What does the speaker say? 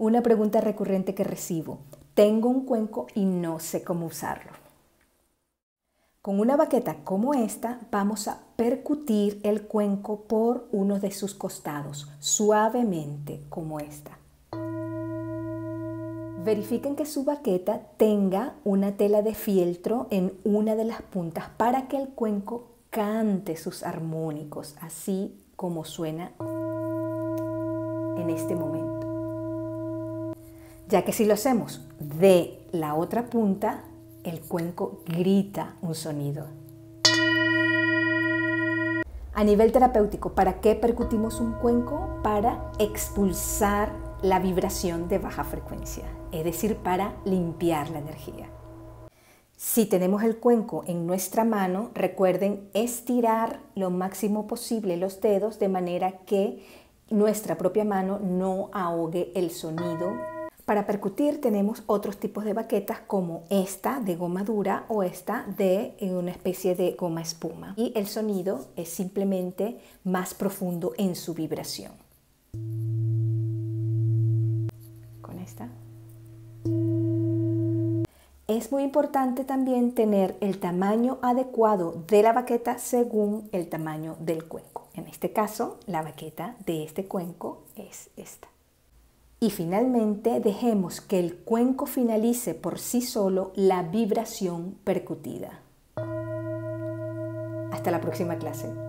Una pregunta recurrente que recibo. Tengo un cuenco y no sé cómo usarlo. Con una baqueta como esta vamos a percutir el cuenco por uno de sus costados, suavemente como esta. Verifiquen que su baqueta tenga una tela de fieltro en una de las puntas para que el cuenco cante sus armónicos, así como suena en este momento. Ya que si lo hacemos de la otra punta, el cuenco grita un sonido. A nivel terapéutico, ¿para qué percutimos un cuenco? Para expulsar la vibración de baja frecuencia, es decir, para limpiar la energía. Si tenemos el cuenco en nuestra mano, recuerden estirar lo máximo posible los dedos de manera que nuestra propia mano no ahogue el sonido para percutir tenemos otros tipos de baquetas como esta de goma dura o esta de eh, una especie de goma espuma. Y el sonido es simplemente más profundo en su vibración. Con esta. Es muy importante también tener el tamaño adecuado de la baqueta según el tamaño del cuenco. En este caso, la baqueta de este cuenco es esta. Y finalmente dejemos que el cuenco finalice por sí solo la vibración percutida. Hasta la próxima clase.